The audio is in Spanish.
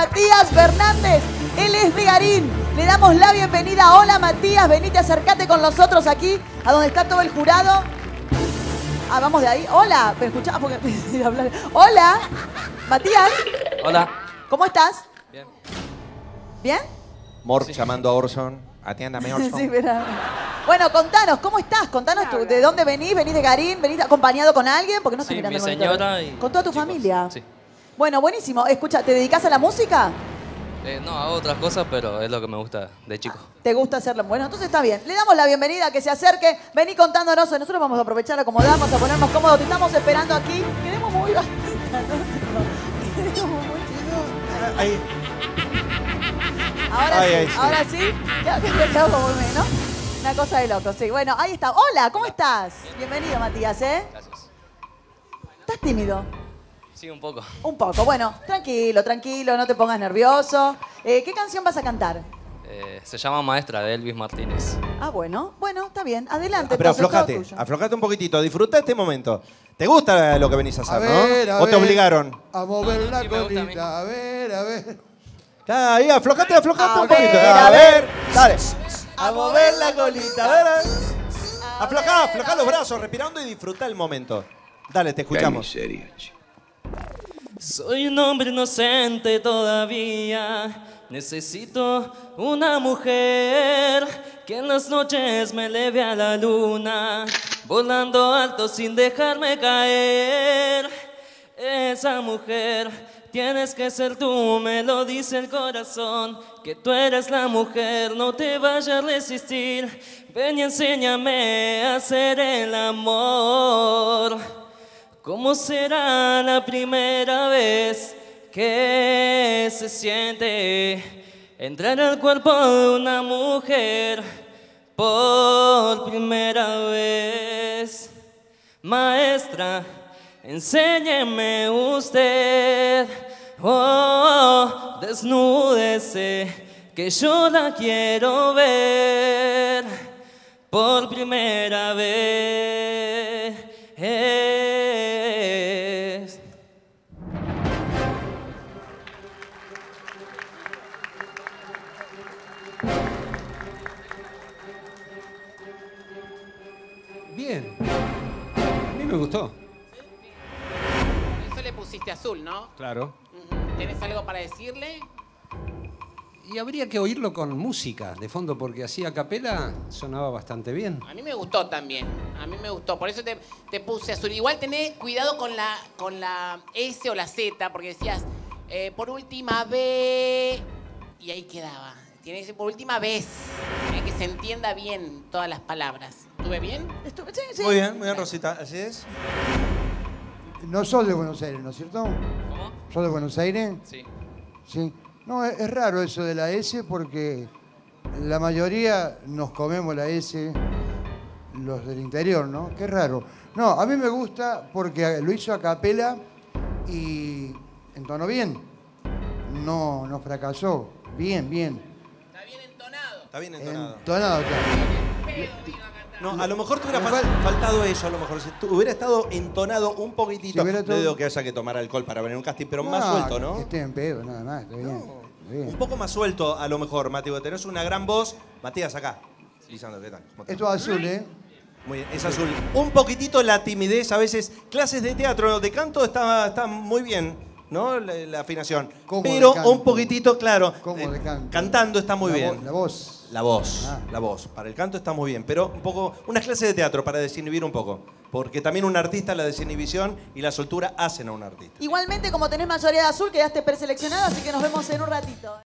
Matías Fernández. Él es de Garín. Le damos la bienvenida. Hola Matías, venite, acercate con nosotros aquí, a donde está todo el jurado. Ah, vamos de ahí. Hola, pero escuchá, porque hablar. Hola, Matías, Hola. ¿cómo estás? Bien. ¿Bien? Mork llamando a Orson. Atiéndame, Orson. Sí, mira. Bueno, contanos, ¿cómo estás? Contanos tú, de dónde venís, venís de Garín, venís acompañado con alguien, porque no estás Sí, mirando mi señora y Con toda tu chicos. familia. Sí. Bueno, buenísimo. Escucha, ¿te dedicas a la música? Eh, no, hago otras cosas, pero es lo que me gusta de chico. ¿Te gusta hacerlo? Bueno, entonces está bien. Le damos la bienvenida, a que se acerque. Vení contándonos. Nosotros vamos a aprovechar, acomodamos, a ponernos cómodos. Te estamos esperando aquí. Queremos muy bajita, ¿no? Queremos muy chido. Ahí. Ahora Ay, sí, ay, sí. ahora sí. Ya que te hago muy bien, ¿no? Una cosa de loco, sí. Bueno, ahí está. Hola, ¿cómo estás? Bienvenido, Matías, ¿eh? Gracias. ¿Estás tímido? Sí, un poco. Un poco. Bueno, tranquilo, tranquilo, no te pongas nervioso. Eh, ¿Qué canción vas a cantar? Eh, se llama Maestra de Elvis Martínez. Ah, bueno, bueno, está bien. Adelante. Ah, pero entonces, aflojate, aflojate un poquitito. Disfruta este momento. ¿Te gusta lo que venís a A hacer, ver, no? a ¿O te obligaron? A mover la Sí, a colita, a ver, a ver. Ah, ahí, aflojate, aflojate A un poquito. ver, a a ver, dale. A mover la colita, a ver. a ver. Aflojá, aflojá los brazos, respirando y disfruta el momento. Dale, te escuchamos. Soy un hombre inocente todavía. Necesito una mujer que en las noches me leve a la luna, volando alto sin dejarme caer. Esa mujer tienes que ser tú, me lo dice el corazón, que tú eres la mujer, no te vayas a resistir. Ven y enséñame a hacer el amor. ¿Cómo será la primera vez que se siente entrar al cuerpo de una mujer por primera vez? Maestra, enséñeme usted, oh, desnúdese, que yo la quiero ver por primera vez. Me gustó. Eso le pusiste azul, ¿no? Claro. ¿Tenés algo para decirle? Y habría que oírlo con música de fondo porque así a capela sonaba bastante bien. A mí me gustó también. A mí me gustó. Por eso te, te puse azul. Igual tenés cuidado con la, con la S o la Z, porque decías, eh, por última vez. Y ahí quedaba. Tienes que por última vez. Para que se entienda bien todas las palabras. ¿Tuve bien? Sí, sí. Muy bien, muy bien, Rosita. Así es. No sos de Buenos Aires, ¿no es cierto? ¿Cómo? ¿Sos de Buenos Aires? Sí. Sí. No, es, es raro eso de la S porque la mayoría nos comemos la S, los del interior, ¿no? Qué raro. No, a mí me gusta porque lo hizo a capela y entonó bien. No, no fracasó. Bien, bien. Está bien entonado. Está bien entonado. Entonado, claro. No, a lo mejor te hubiera fal- faltado eso, a lo mejor. Si tu- hubiera estado entonado un poquitito. Si No digo que haya que tomar alcohol para venir a un casting, pero más No, suelto, Que ¿no? esté en pedo, nada más. Está bien. Está bien. Un poco más suelto, a lo mejor, Mati, porque tenés una gran voz. Matías, acá. Lisandro, ¿qué tal? Esto es azul, ¿eh? Muy bien, es azul. Un poquitito la timidez, a veces. Clases de teatro, de canto está, está muy bien, ¿no? La, la afinación. ¿Cómo de Pero canto? un poquitito, claro. ¿Cómo eh, de canto? Cantando está muy La bien. La voz. La voz, Ah. la voz. Para el canto está muy bien, pero un poco, unas clases de teatro para desinhibir un poco. Porque también un artista, la desinhibición y la soltura hacen a un artista. Igualmente, como tenés mayoría de azul, quedaste preseleccionado, así que nos vemos en un ratito.